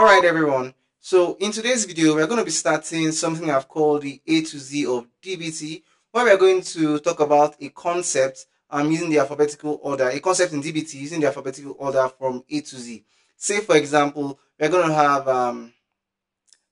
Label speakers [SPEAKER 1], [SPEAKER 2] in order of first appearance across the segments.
[SPEAKER 1] Alright everyone, so in today's video we're going to be starting something I've called the A to Z of DBT where we're going to talk about a concept um, using the alphabetical order, a concept in DBT using the alphabetical order from A to Z. Say for example, we're going to have, um,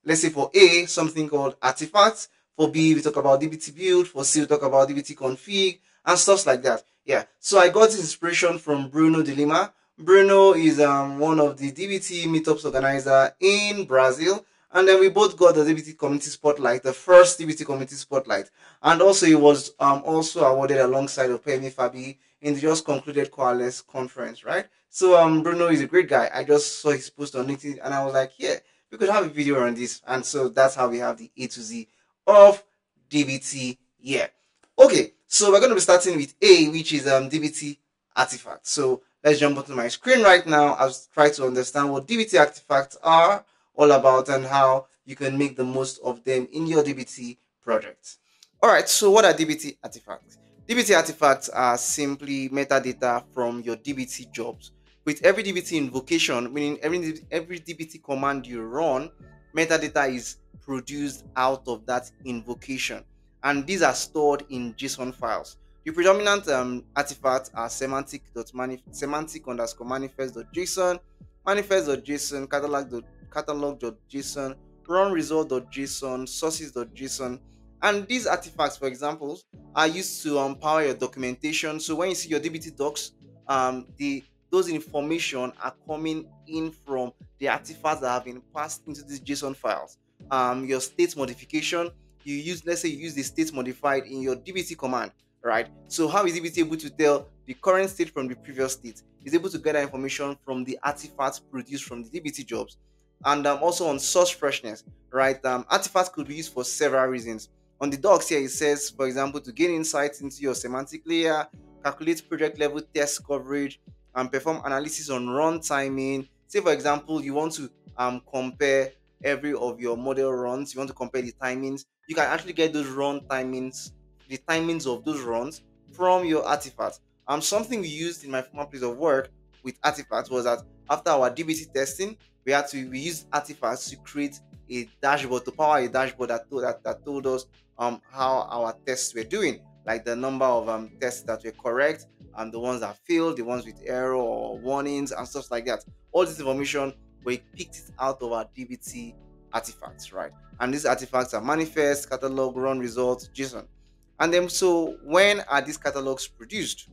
[SPEAKER 1] let's say for A, something called artifacts, for B we talk about DBT build, for C we talk about DBT config and stuff like that. Yeah, so I got inspiration from Bruno de Lima Bruno is um, one of the DBT meetups organizer in Brazil. And then we both got the DBT Community Spotlight, the first DBT Community Spotlight. And also he was um, also awarded alongside Opeyemi Fabi in the just concluded Coalesce conference, right? So um, Bruno is a great guy. I just saw his post on LinkedIn and I was like, yeah, we could have a video on this. And so that's how we have the A to Z of DBT Yeah. Okay, so we're going to be starting with A, which is um, DBT artifact. So Let's jump onto my screen right now. I'll try to understand what DBT artifacts are all about and how you can make the most of them in your DBT project. All right, so what are DBT artifacts? DBT artifacts are simply metadata from your DBT jobs. With every DBT invocation, meaning every, every DBT command you run, metadata is produced out of that invocation. And these are stored in JSON files. The predominant um, artifacts are semantic semantic underscore manifest.json, manifest.json, catalog catalog.json, run result.json, sources.json, and these artifacts, for example, are used to empower your documentation. So when you see your DBT docs, um, the those information are coming in from the artifacts that have been passed into these JSON files. Um, your state modification, you use, let's say you use the state modified in your DBT command right? So how is DBT able to tell the current state from the previous state? Is able to gather information from the artifacts produced from the DBT jobs, and um, also on source freshness, right? Um, artifacts could be used for several reasons. On the docs here, it says, for example, to gain insights into your semantic layer, calculate project level test coverage, and perform analysis on run timing. Say, for example, you want to um, compare every of your model runs, you want to compare the timings, you can actually get those run timings the timings of those runs from your artifacts. And something we used in my former place of work with artifacts was that after our DBT testing, we had to we used artifacts to create a dashboard to power a dashboard that told that, that told us um how our tests were doing, like the number of um tests that were correct and the ones that failed, the ones with error or warnings and stuff like that. All this information we picked it out of our DBT artifacts, right? And these artifacts are manifest, catalog, run results, JSON. And then, so when are these catalogs produced?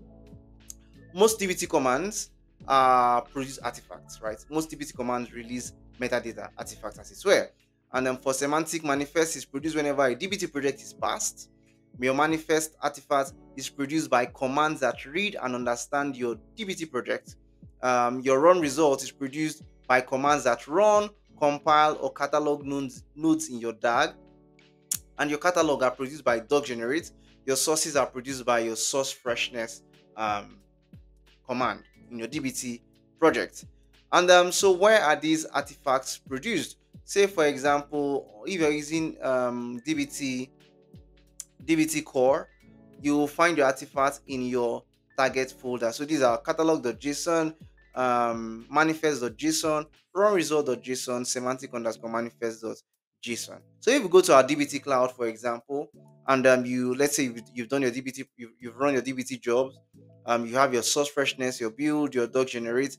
[SPEAKER 1] Most DBT commands uh, produce artifacts, right? Most DBT commands release metadata artifacts as it were. And then for semantic manifest is produced whenever a DBT project is parsed. Your manifest artifact is produced by commands that read and understand your DBT project. Um, your run result is produced by commands that run, compile, or catalog nodes, nodes in your DAG and your catalog are produced by doc generate. Your sources are produced by your source freshness um, command in your dbt project. And um, so where are these artifacts produced? Say for example if you're using um, dbt dbt core you will find your artifacts in your target folder. So these are catalog.json um, manifest.json run result.json semantic underscore manifest JSON. So if you go to our DBT cloud, for example, and um, you let's say you've, you've done your DBT, you've, you've, run your DBT jobs, um, you have your source freshness, your build, your doc generate.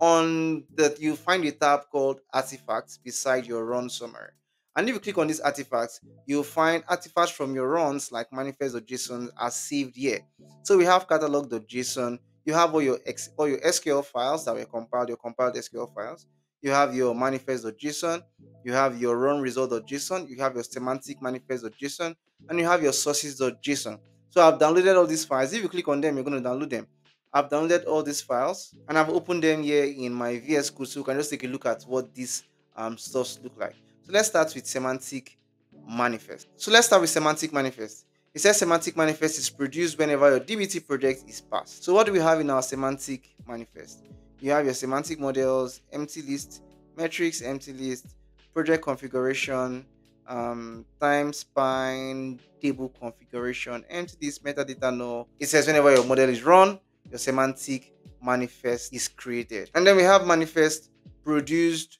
[SPEAKER 1] On that, you find a tab called artifacts beside your run summary. And if you click on these artifacts, you'll find artifacts from your runs like manifest.json are saved here. So we have catalog.json, you have all your all your SQL files that were compiled, your compiled SQL files you have your manifest.json, you have your run result.json, you have your semantic manifest.json, and you have your sources.json. So I've downloaded all these files. If you click on them, you're going to download them. I've downloaded all these files and I've opened them here in my VS Code so you can just take a look at what these um, stuffs look like. So let's start with semantic manifest. So let's start with semantic manifest. It says semantic manifest is produced whenever your DBT project is parsed. So what do we have in our semantic manifest? You have your semantic models, empty list, metrics, empty list, project configuration, um, time span, table configuration, empty list, metadata no. It says whenever your model is run, your semantic manifest is created. And then we have manifest produced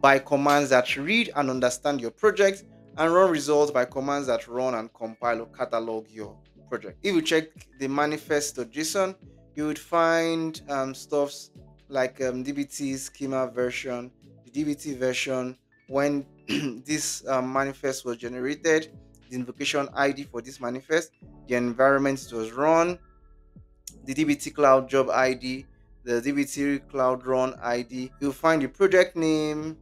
[SPEAKER 1] by commands that read and understand your project, and run results by commands that run and compile or catalog your project. If you check the manifest.json, you would find um, stuffs like um, DBT schema version, the DBT version, when this um, manifest was generated, the invocation ID for this manifest, the environment it was run, the DBT Cloud job ID, the DBT Cloud Run ID. You'll find the project name,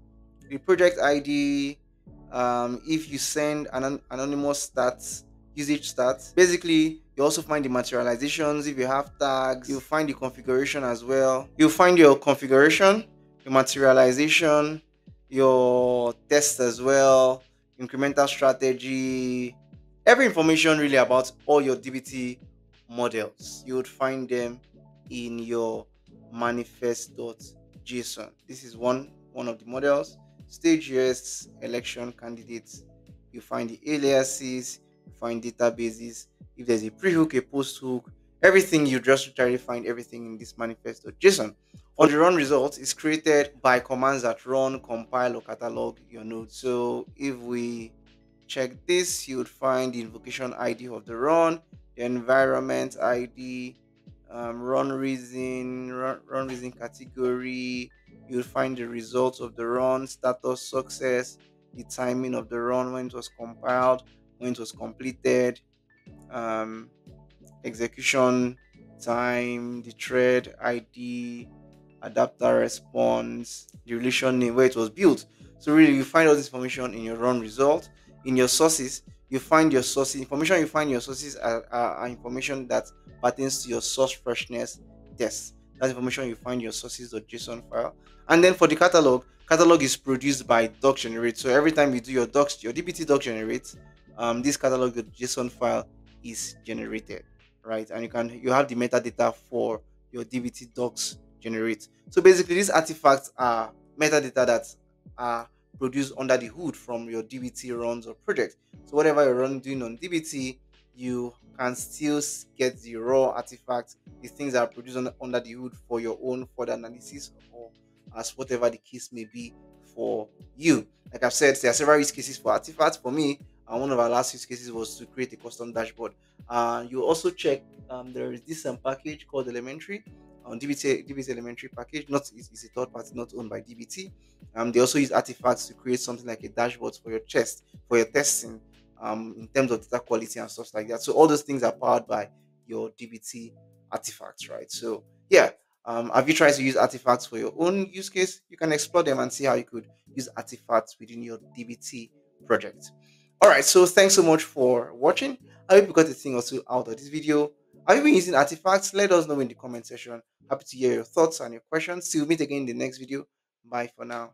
[SPEAKER 1] the project ID. Um, if you send an anonymous stats, usage stats. Basically, you also find the materializations. If you have tags, you'll find the configuration as well. You'll find your configuration, your materialization, your test as well, incremental strategy, every information really about all your DBT models. You would find them in your manifest.json. This is one one of the models. Stage.js election candidates. You find the aliases, you find databases. If there's a pre-hook, a post-hook, everything you just try to find everything in this manifest.json. On the run results is created by commands that run, compile, or catalog your node. So if we check this, you would find the invocation ID of the run, the environment ID, um, run reason, run, run reason category. You'll find the results of the run, status, success, the timing of the run, when it was compiled, when it was completed, um, execution time, the thread ID, adapter response, the relation name, where it was built. So really, you find all this information in your run result. In your sources, you find your sources information you find your sources are, are, are, information that pertains to your source freshness test That information you find your sources.json file and then for the catalog catalog is produced by doc generate so every time you do your docs your dbt doc generates um, this catalog.json file is generated right and you can you have the metadata for your dbt docs generate so basically these artifacts are metadata that are produced under the hood from your DBT runs or projects. So whatever you're running doing on DBT, you can still get the raw artifacts, the things that are produced on, under the hood for your own further analysis or as whatever the case may be for you. Like I've said, there are several use cases for artifacts. For me, uh, one of our last use cases was to create a custom dashboard. Uh, you also check um, there is this um, package called Elementary on DBT, DBT Elementary package. Not it's, a third party, not owned by DBT. Um, they also use artifacts to create something like a dashboard for your chest for your testing. Um, in terms of data quality and stuff like that. So all those things are powered by your DBT artifacts, right? So yeah, um, have you tried to use artifacts for your own use case? You can explore them and see how you could use artifacts within your DBT project. All right, so thanks so much for watching. I hope you got a thing or two out of this video. Have you been using artifacts? Let us know in the comment section. Happy to hear your thoughts and your questions. See you meet again in the next video. Bye for now.